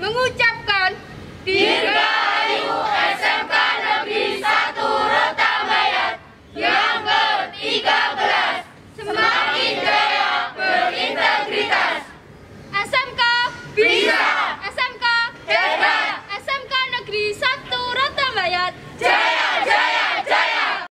mengucap